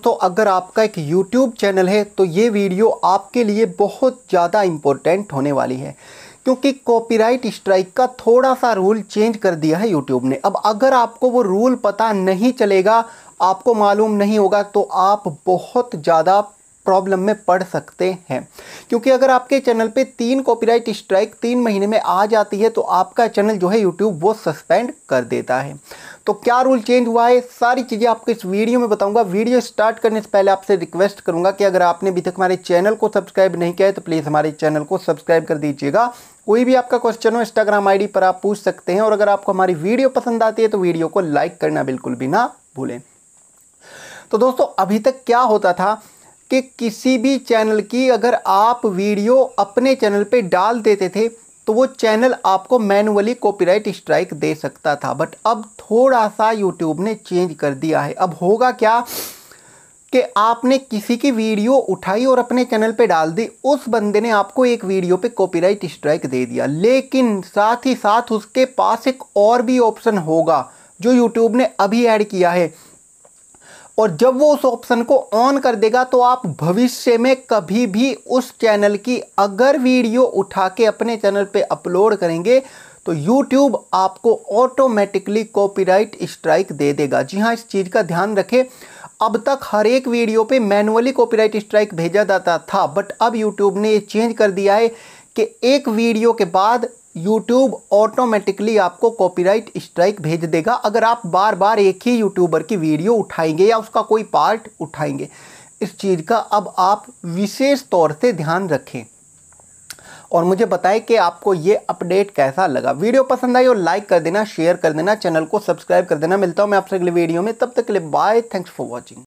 दोस्तों, अगर आपका एक YouTube चैनल है तो ये वीडियो आपके लिए बहुत ज़्यादा इम्पोर्टेंट होने वाली है, क्योंकि कॉपीराइट स्ट्राइक का थोड़ा सा रूल चेंज कर दिया है यूट्यूब ने। अब अगर आपको वो रूल पता नहीं चलेगा, आपको मालूम नहीं होगा तो आप बहुत ज़्यादा प्रॉब्लम में पड़ सकते हैं। क्योंकि अगर आपके चैनल पे तीन कॉपीराइट स्ट्राइक तीन महीने में आ जाती है तो आपका चैनल जो है यूट्यूब वो सस्पेंड कर देता है। तो क्या रूल चेंज हुआ है? सारी चीज़ें आपको इस वीडियो में बताऊँगा। वीडियो स्टार्ट करने से पहले आपसे रिक्वेस्ट करूँगा कि अगर आपने अभी तक हमारे चैनल को सब्सक्राइब नहीं किया है तो प्लीज़ हमारे चैनल को सब्सक्राइब कर दीजिएगा। कोई भी आपका क्वेश्चन हो इंस्टाग्राम आईडी पर आप पूछ सकते हैं और अगर आपको हमारी वीडियो पसंद आती है तो वीडियो को लाइक करना बिल्कुल भी ना भूलें। तो दोस्तों, अभी तक क्या होता था कि किसी भी चैनल की अगर आप वीडियो अपने चैनल पे डाल देते थे तो वो चैनल आपको मैनुअली कॉपीराइट स्ट्राइक दे सकता था बट अब थोड़ा सा यूट्यूब ने चेंज कर दिया है। अब होगा क्या कि आपने किसी की वीडियो उठाई और अपने चैनल पे डाल दी, उस बंदे ने आपको एक वीडियो पे कॉपीराइट स्ट्राइक दे दिया। लेकिन साथ ही साथ उसके पास एक और भी ऑप्शन होगा, जो यूट्यूब ने अभी ऐड किया है। और जब वो उस ऑप्शन को ऑन कर देगा तो आप भविष्य में कभी भी उस चैनल की अगर वीडियो उठा के अपने चैनल पे अपलोड करेंगे तो YouTube आपको ऑटोमेटिकली कॉपीराइट स्ट्राइक दे देगा। जी हाँ इस चीज़ का ध्यान रखें। अब तक हर एक वीडियो पे मैनुअली कॉपीराइट स्ट्राइक भेजा जाता था बट अब YouTube ने ये चेंज कर दिया है कि एक वीडियो के बाद यूट्यूब ऑटोमेटिकली आपको कॉपीराइट स्ट्राइक भेज देगा। अगर आप बार बार एक ही यूट्यूबर की वीडियो उठाएँगे या उसका कोई पार्ट उठाएँगे, इस चीज़ का अब आप विशेष तौर से ध्यान रखें। और मुझे बताएँ कि आपको ये अपडेट कैसा लगा। वीडियो पसंद आई और लाइक कर देना शेयर कर देना चैनल को सब्सक्राइब कर देना। मिलता हूँ मैं आपसे अगले वीडियो में। तब तक के लिए बाय थैंक्स फॉर वॉचिंग